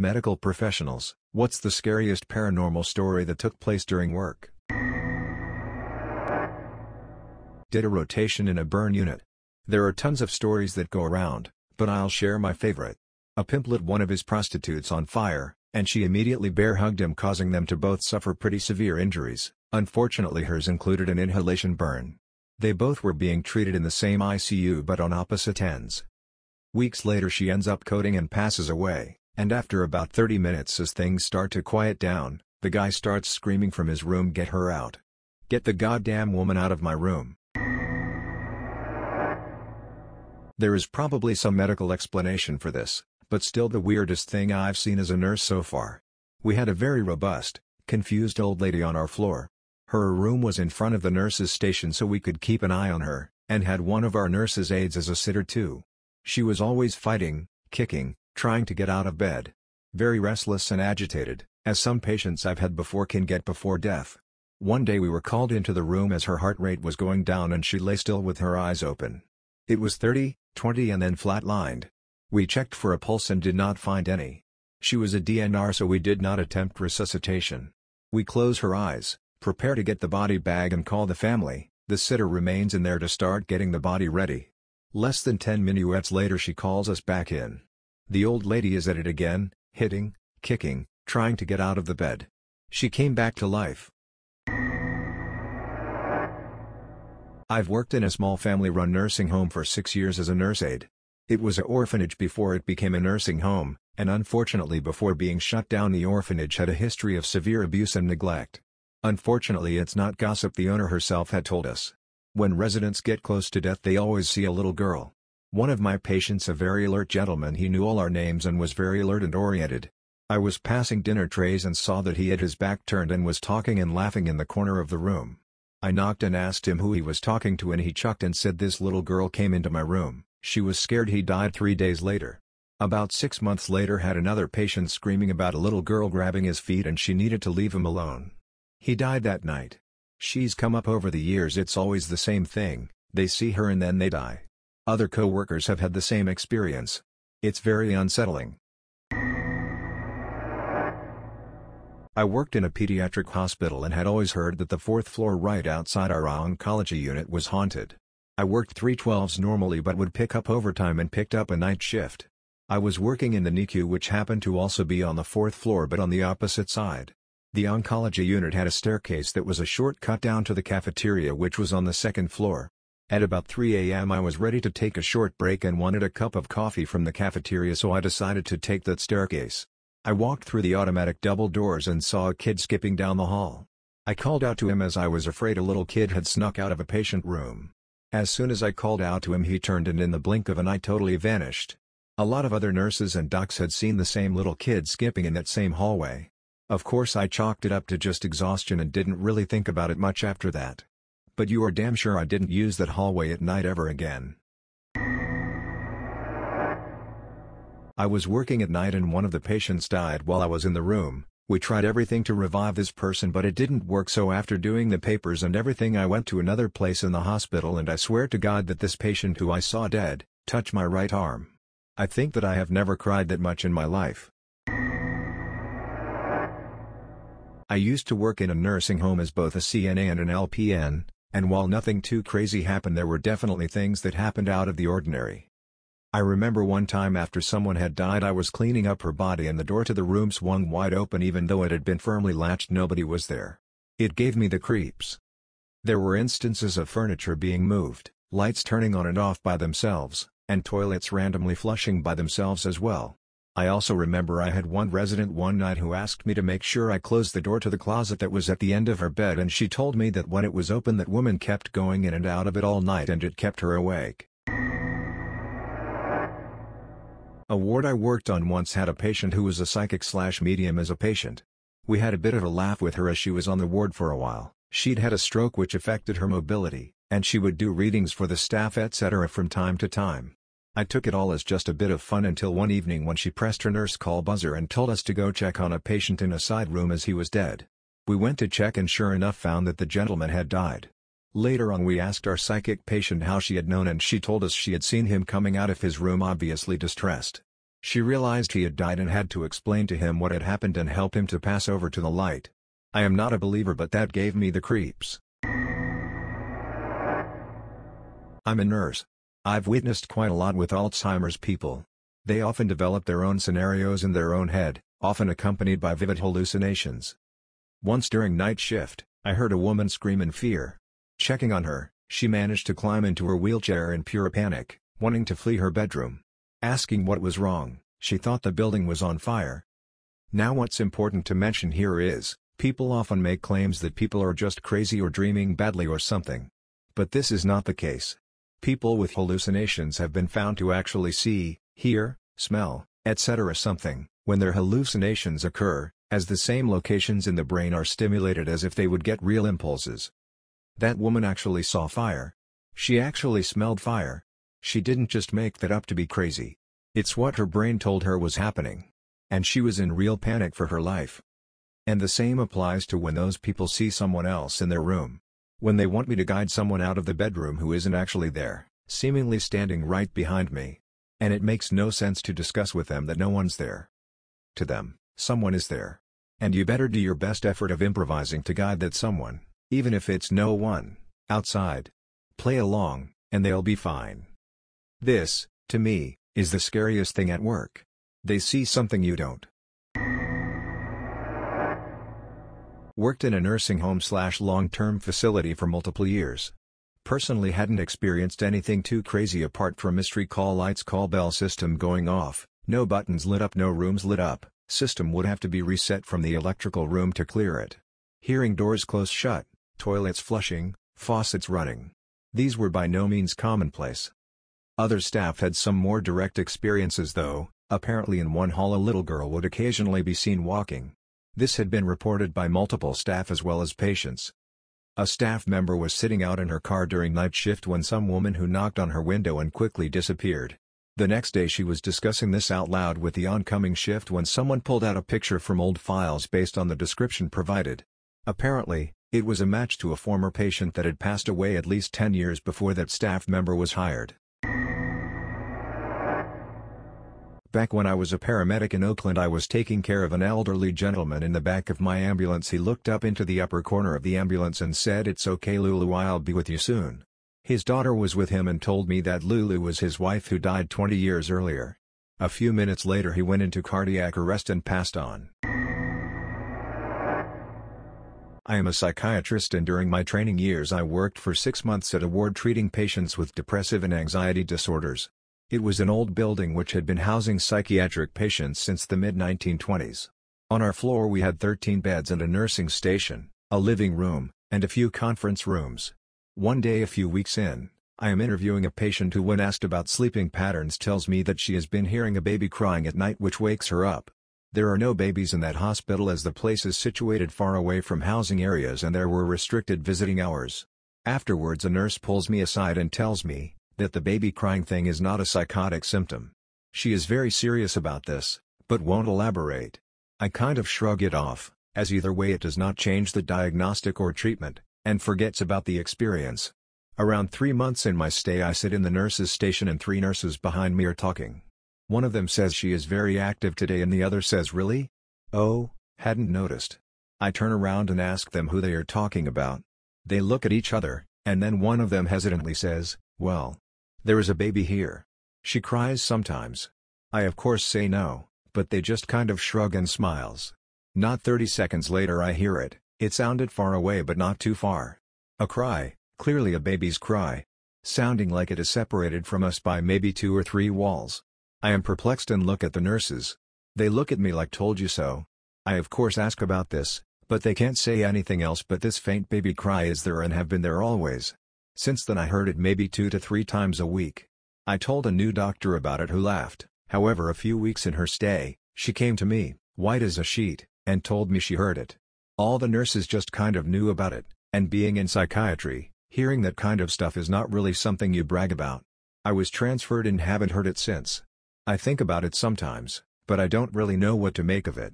Medical professionals, what's the scariest paranormal story that took place during work? Did a rotation in a burn unit. There are tons of stories that go around, but I'll share my favorite. A pimp lit one of his prostitutes on fire, and she immediately bear hugged him causing them to both suffer pretty severe injuries, unfortunately hers included an inhalation burn. They both were being treated in the same ICU but on opposite ends. Weeks later she ends up coding and passes away, and after about 30 minutes as things start to quiet down, the guy starts screaming from his room get her out. Get the goddamn woman out of my room. There is probably some medical explanation for this, but still the weirdest thing I've seen as a nurse so far. We had a very robust, confused old lady on our floor. Her room was in front of the nurse's station so we could keep an eye on her, and had one of our nurse's aides as a sitter too. She was always fighting, kicking, trying to get out of bed. Very restless and agitated, as some patients I've had before can get before death. One day we were called into the room as her heart rate was going down and she lay still with her eyes open. It was 30, 20 and then flatlined. We checked for a pulse and did not find any. She was a DNR so we did not attempt resuscitation. We close her eyes, prepare to get the body bag and call the family, the sitter remains in there to start getting the body ready. Less than 10 minuets later she calls us back in. The old lady is at it again, hitting, kicking, trying to get out of the bed. She came back to life. I've worked in a small family-run nursing home for six years as a nurse aide. It was a orphanage before it became a nursing home, and unfortunately before being shut down the orphanage had a history of severe abuse and neglect. Unfortunately it's not gossip the owner herself had told us. When residents get close to death they always see a little girl. One of my patients a very alert gentleman he knew all our names and was very alert and oriented. I was passing dinner trays and saw that he had his back turned and was talking and laughing in the corner of the room. I knocked and asked him who he was talking to and he chucked and said this little girl came into my room, she was scared he died three days later. About six months later had another patient screaming about a little girl grabbing his feet and she needed to leave him alone. He died that night. She's come up over the years it's always the same thing, they see her and then they die. Other co-workers have had the same experience. It's very unsettling. I worked in a pediatric hospital and had always heard that the fourth floor right outside our oncology unit was haunted. I worked 312s normally but would pick up overtime and picked up a night shift. I was working in the NICU which happened to also be on the fourth floor but on the opposite side. The oncology unit had a staircase that was a short cut down to the cafeteria which was on the second floor. At about 3 a.m. I was ready to take a short break and wanted a cup of coffee from the cafeteria so I decided to take that staircase. I walked through the automatic double doors and saw a kid skipping down the hall. I called out to him as I was afraid a little kid had snuck out of a patient room. As soon as I called out to him he turned and in the blink of an eye totally vanished. A lot of other nurses and docs had seen the same little kid skipping in that same hallway. Of course I chalked it up to just exhaustion and didn't really think about it much after that. But you are damn sure I didn't use that hallway at night ever again. I was working at night and one of the patients died while I was in the room. We tried everything to revive this person but it didn't work so after doing the papers and everything I went to another place in the hospital and I swear to God that this patient who I saw dead, touched my right arm. I think that I have never cried that much in my life. I used to work in a nursing home as both a CNA and an LPN, and while nothing too crazy happened there were definitely things that happened out of the ordinary. I remember one time after someone had died I was cleaning up her body and the door to the room swung wide open even though it had been firmly latched nobody was there. It gave me the creeps. There were instances of furniture being moved, lights turning on and off by themselves, and toilets randomly flushing by themselves as well. I also remember I had one resident one night who asked me to make sure I closed the door to the closet that was at the end of her bed and she told me that when it was open that woman kept going in and out of it all night and it kept her awake. A ward I worked on once had a patient who was a psychic slash medium as a patient. We had a bit of a laugh with her as she was on the ward for a while. She'd had a stroke which affected her mobility, and she would do readings for the staff etc. from time to time. I took it all as just a bit of fun until one evening when she pressed her nurse call buzzer and told us to go check on a patient in a side room as he was dead. We went to check and sure enough found that the gentleman had died. Later on we asked our psychic patient how she had known and she told us she had seen him coming out of his room obviously distressed. She realized he had died and had to explain to him what had happened and help him to pass over to the light. I am not a believer but that gave me the creeps. I'm a nurse. I've witnessed quite a lot with Alzheimer's people. They often develop their own scenarios in their own head, often accompanied by vivid hallucinations. Once during night shift, I heard a woman scream in fear. Checking on her, she managed to climb into her wheelchair in pure panic, wanting to flee her bedroom. Asking what was wrong, she thought the building was on fire. Now what's important to mention here is, people often make claims that people are just crazy or dreaming badly or something. But this is not the case. People with hallucinations have been found to actually see, hear, smell, etc. something, when their hallucinations occur, as the same locations in the brain are stimulated as if they would get real impulses. That woman actually saw fire. She actually smelled fire. She didn't just make that up to be crazy. It's what her brain told her was happening. And she was in real panic for her life. And the same applies to when those people see someone else in their room. When they want me to guide someone out of the bedroom who isn't actually there, seemingly standing right behind me. And it makes no sense to discuss with them that no one's there. To them, someone is there. And you better do your best effort of improvising to guide that someone, even if it's no one, outside. Play along, and they'll be fine. This, to me, is the scariest thing at work. They see something you don't. Worked in a nursing home slash long-term facility for multiple years. Personally hadn't experienced anything too crazy apart from mystery call lights call bell system going off, no buttons lit up no rooms lit up, system would have to be reset from the electrical room to clear it. Hearing doors close shut, toilets flushing, faucets running. These were by no means commonplace. Other staff had some more direct experiences though, apparently in one hall a little girl would occasionally be seen walking, this had been reported by multiple staff as well as patients. A staff member was sitting out in her car during night shift when some woman who knocked on her window and quickly disappeared. The next day she was discussing this out loud with the oncoming shift when someone pulled out a picture from old files based on the description provided. Apparently, it was a match to a former patient that had passed away at least 10 years before that staff member was hired. Back when I was a paramedic in Oakland I was taking care of an elderly gentleman in the back of my ambulance he looked up into the upper corner of the ambulance and said it's okay Lulu I'll be with you soon. His daughter was with him and told me that Lulu was his wife who died 20 years earlier. A few minutes later he went into cardiac arrest and passed on. I am a psychiatrist and during my training years I worked for six months at a ward treating patients with depressive and anxiety disorders. It was an old building which had been housing psychiatric patients since the mid-1920s. On our floor we had 13 beds and a nursing station, a living room, and a few conference rooms. One day a few weeks in, I am interviewing a patient who when asked about sleeping patterns tells me that she has been hearing a baby crying at night which wakes her up. There are no babies in that hospital as the place is situated far away from housing areas and there were restricted visiting hours. Afterwards a nurse pulls me aside and tells me, that the baby crying thing is not a psychotic symptom. She is very serious about this, but won't elaborate. I kind of shrug it off, as either way it does not change the diagnostic or treatment, and forgets about the experience. Around three months in my stay I sit in the nurse's station and three nurses behind me are talking. One of them says she is very active today and the other says really? Oh, hadn't noticed. I turn around and ask them who they are talking about. They look at each other, and then one of them hesitantly says, well, there is a baby here. She cries sometimes. I of course say no, but they just kind of shrug and smiles. Not 30 seconds later I hear it, it sounded far away but not too far. A cry, clearly a baby's cry. Sounding like it is separated from us by maybe two or three walls. I am perplexed and look at the nurses. They look at me like told you so. I of course ask about this, but they can't say anything else but this faint baby cry is there and have been there always. Since then I heard it maybe two to three times a week. I told a new doctor about it who laughed, however a few weeks in her stay, she came to me, white as a sheet, and told me she heard it. All the nurses just kind of knew about it, and being in psychiatry, hearing that kind of stuff is not really something you brag about. I was transferred and haven't heard it since. I think about it sometimes, but I don't really know what to make of it.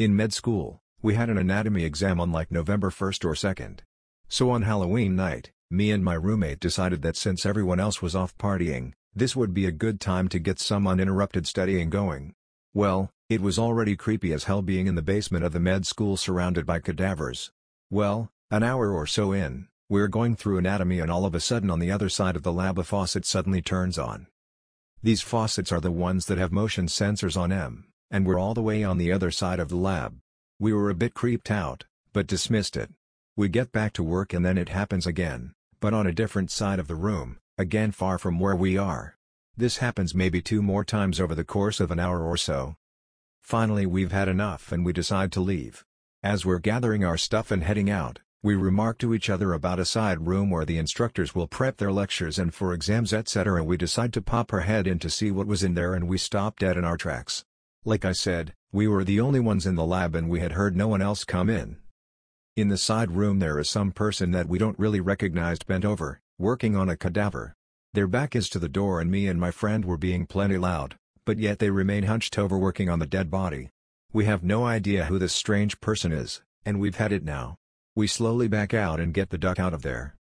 In med school, we had an anatomy exam on like November 1st or 2nd. So on Halloween night, me and my roommate decided that since everyone else was off partying, This would be a good time to get some uninterrupted studying going. Well, it was already creepy as hell being in the basement of the med school surrounded by cadavers. Well, an hour or so in, we're going through anatomy and all of a sudden on the other side of the lab a faucet suddenly turns on. These faucets are the ones that have motion sensors on them, and we're all the way on the other side of the lab. We were a bit creeped out, but dismissed it. We get back to work and then it happens again, but on a different side of the room, again far from where we are. This happens maybe two more times over the course of an hour or so. Finally we've had enough and we decide to leave. As we're gathering our stuff and heading out, we remark to each other about a side room where the instructors will prep their lectures and for exams etc. We decide to pop our head in to see what was in there and we stop dead in our tracks. Like I said, we were the only ones in the lab and we had heard no one else come in. In the side room there is some person that we don't really recognize bent over, working on a cadaver. Their back is to the door and me and my friend were being plenty loud, but yet they remain hunched over working on the dead body. We have no idea who this strange person is, and we've had it now. We slowly back out and get the duck out of there.